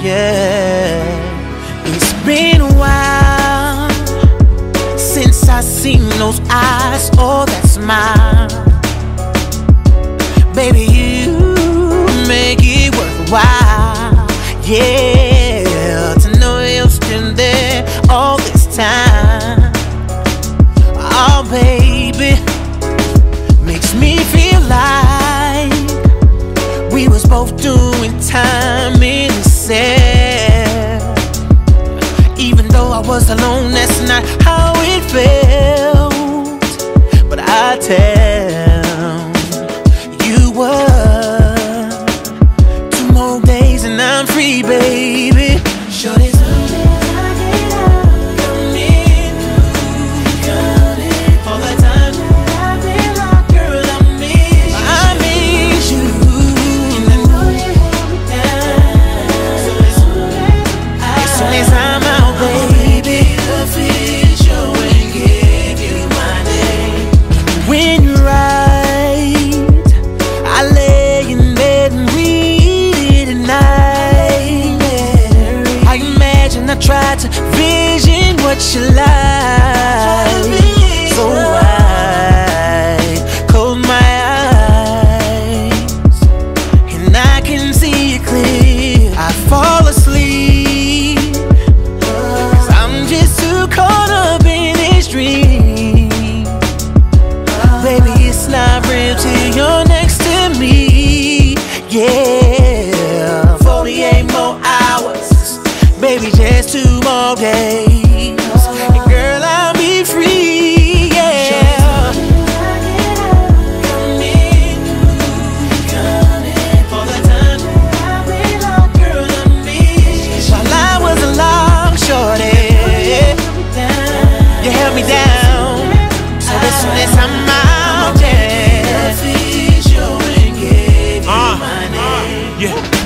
Yeah. It's been a while since I seen those eyes, oh, that smile. Baby, you make it worthwhile, yeah. Just two more days. And girl, I'll be free. Yeah. While I was you held me down. So I'm yeah. Uh, yeah.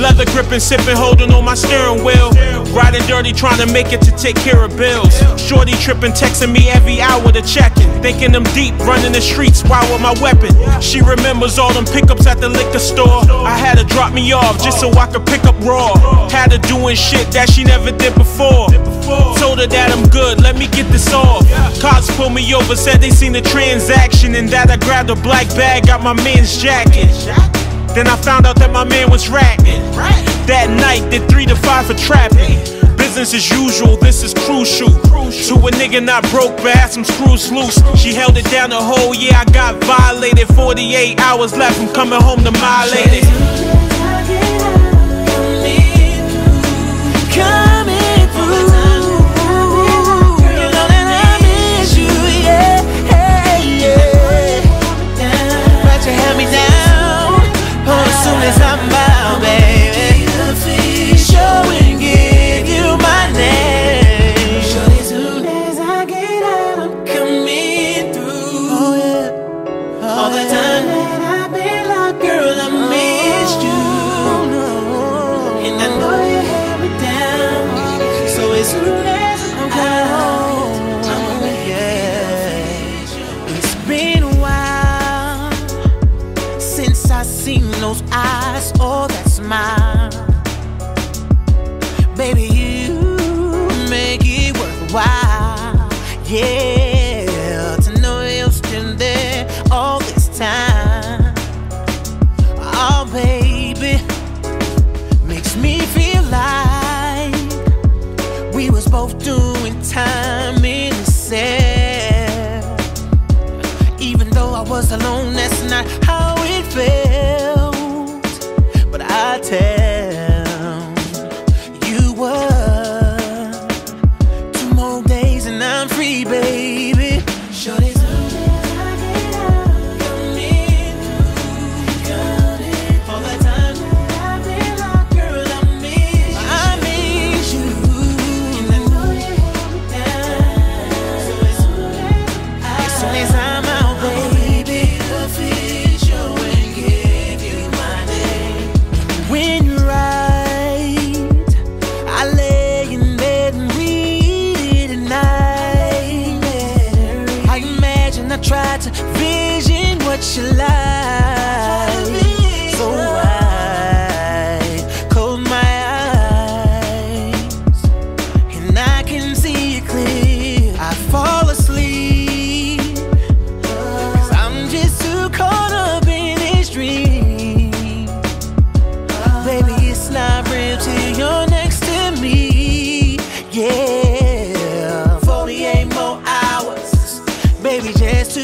Leather gripping, sipping, holding on my steering wheel. Riding dirty, trying to make it to take care of bills. Shorty tripping, texting me every hour to check in. Thinking I'm deep, running the streets, wild with my weapon. She remembers all them pickups at the liquor store. I had her drop me off just so I could pick up raw. Had her doing shit that she never did before. Told her that I'm good, let me get this off. Cops pulled me over, said they seen the transaction, and that I grabbed a black bag out my man's jacket. Then I found out that my man was ratting. That night, did three to five for trapping. Business as usual, this is crucial. To a nigga not broke, but had some screws loose. She held it down the whole year, I got violated. 48 hours left from coming home to my lady. Felt. But I tell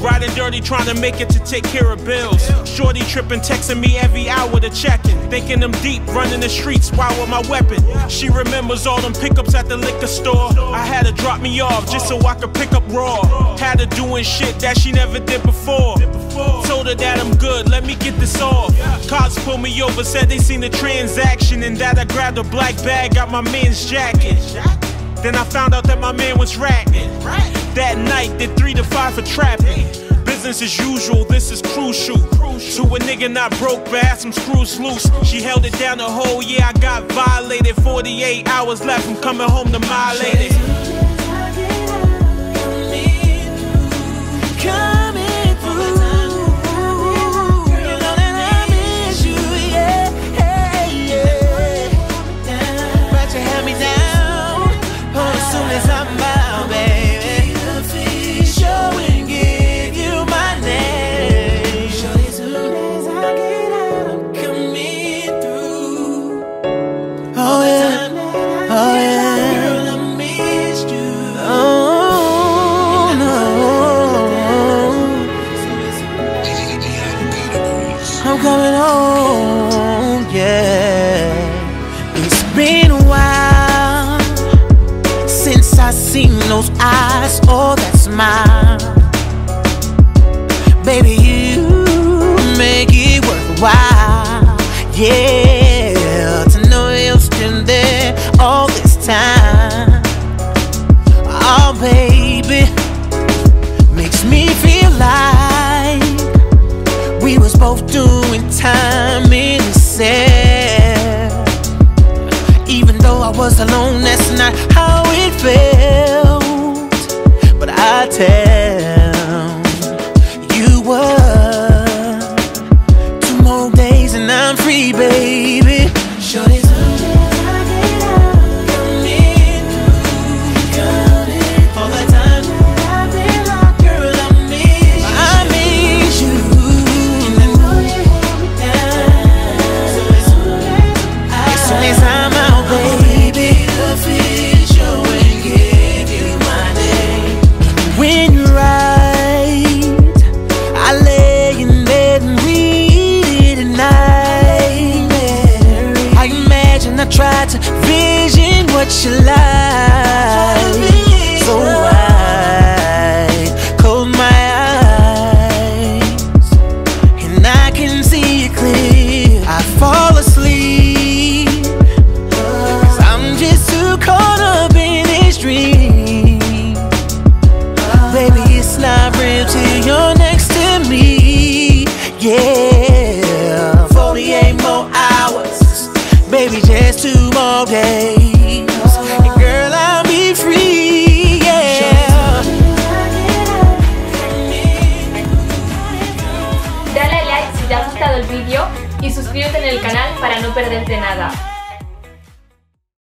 Riding dirty, trying to make it to take care of bills. Shorty tripping, texting me every hour to checking. Thinking I'm deep, running the streets, wild with my weapon. She remembers all them pickups at the liquor store. I had to drop me off just so I could pick up raw. Had her doing shit that she never did before. Told her that I'm good, let me get this off. Cops pulled me over, said they seen the transaction, and that I grabbed a black bag, got my man's jacket. Then I found out that my man was ratting. That night, did three to five for trapping. Business as usual, this is crucial. To a nigga not broke, but had some screws loose. She held it down the whole year, I got violated. 48 hours left, I'm coming home to my lady. I'm coming home, yeah. It's been a while since I seen those eyes, oh that smile. Baby, you make it worthwhile, yeah. That's not how it felt. But I tell Baby, just. Dale like si te ha gustado el vídeo y suscríbete en el canal para no perderte nada.